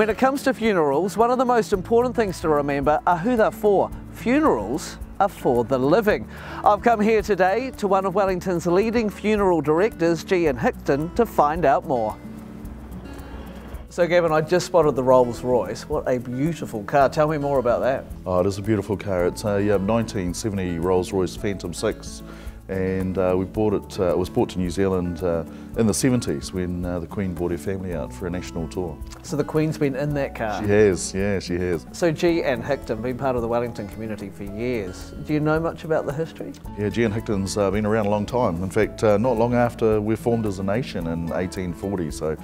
When it comes to funerals, one of the most important things to remember are who they're for. Funerals are for the living. I've come here today to one of Wellington's leading funeral directors, Gee and Hickton, to find out more. So Gavin, I just spotted the Rolls Royce. What a beautiful car. Tell me more about that. Oh, it is a beautiful car. It's a um, 1970 Rolls Royce Phantom 6 and uh, we bought it, uh, it was brought to New Zealand uh, in the 70s when uh, the Queen brought her family out for a national tour. So the Queen's been in that car? She has, yeah, she has. So Gee and Hickton been part of the Wellington community for years. Do you know much about the history? Yeah, Gee and Hickton's uh, been around a long time. In fact, uh, not long after we formed as a nation in 1840. So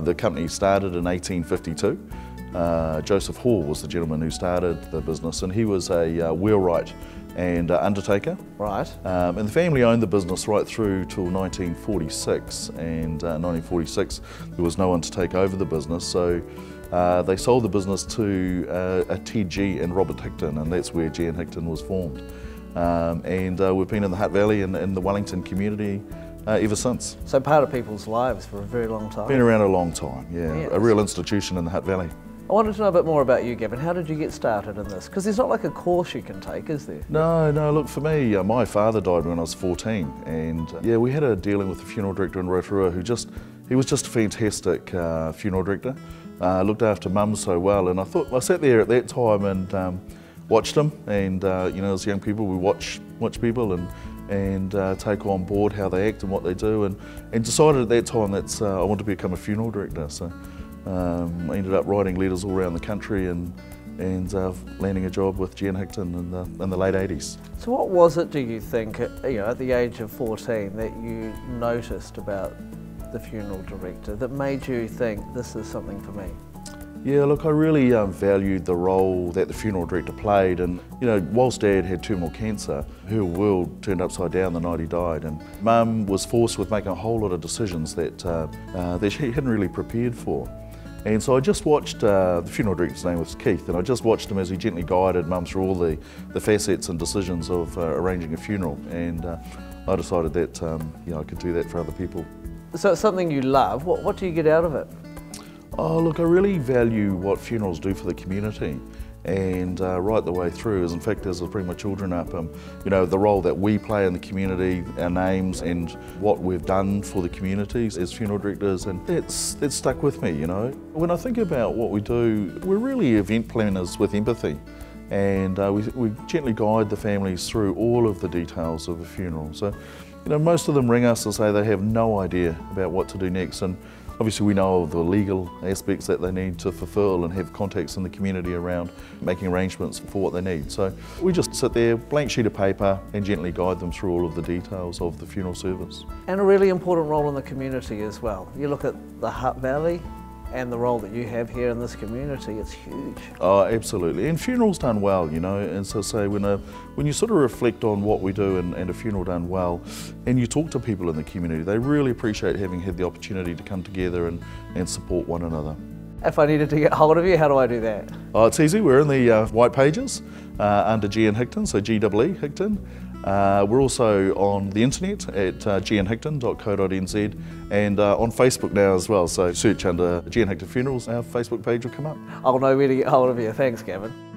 the company started in 1852. Joseph Hall was the gentleman who started the business and he was a wheelwright and uh, undertaker. Right. Um, and the family owned the business right through till 1946. And uh, 1946, there was no one to take over the business, so uh, they sold the business to uh, a TG and Robert Hickton, and that's where Gee and Hickton was formed. Um, and uh, we've been in the Hutt Valley and in the Wellington community uh, ever since. So part of people's lives for a very long time. Been around a long time, yeah. yeah. A real institution in the Hutt Valley. I wanted to know a bit more about you, Gavin. How did you get started in this? Because there's not like a course you can take, is there? No, no. Look, for me, uh, my father died when I was 14, and uh, yeah, we had a dealing with a funeral director in Rotorua who just he was just a fantastic uh, funeral director. Uh, looked after mum so well, and I thought I sat there at that time and um, watched him. And uh, you know, as young people, we watch watch people and and uh, take on board how they act and what they do, and and decided at that time that I wanted to become a funeral director. So. Um, I ended up writing letters all around the country and and uh, landing a job with Gee and Hickton in the, in the late 80s. So what was it, do you think, at, you know, at the age of 14 that you noticed about the funeral director that made you think this is something for me? Yeah, look, I really um, valued the role that the funeral director played. And, you know, whilst Dad had terminal cancer, her world turned upside down the night he died. And Mum was forced with making a whole lot of decisions that, uh, uh, that she hadn't really prepared for. And so I just watched, uh, the funeral director's name was Keith, and I just watched him as he gently guided Mum through all the, the facets and decisions of uh, arranging a funeral. And uh, I decided that um, you know, I could do that for other people. So it's something you love. What, what do you get out of it? Oh, look, I really value what funerals do for the community and uh, right the way through, as in fact as I bring my children up, um, you know, the role that we play in the community, our names and what we've done for the communities as funeral directors, and that's, that's stuck with me, you know. When I think about what we do, we're really event planners with empathy and uh, we, we gently guide the families through all of the details of a funeral. So, you know, most of them ring us and say they have no idea about what to do next and Obviously we know the legal aspects that they need to fulfil and have contacts in the community around making arrangements for what they need. So we just sit there, blank sheet of paper and gently guide them through all of the details of the funeral service. And a really important role in the community as well. You look at the Hutt Valley, and the role that you have here in this community, it's huge. Oh, absolutely. And funerals done well, you know, and so say when, a, when you sort of reflect on what we do and, and a funeral done well, and you talk to people in the community, they really appreciate having had the opportunity to come together and, and support one another. If I needed to get hold of you, how do I do that? Oh, it's easy. We're in the uh, white pages uh, under Gee and Hickton, so G W E Hickton. Uh, we're also on the internet at uh, and uh, on Facebook now as well. So search under Gian Funerals, our Facebook page will come up. I'll know where to get hold of you. Thanks, Gavin.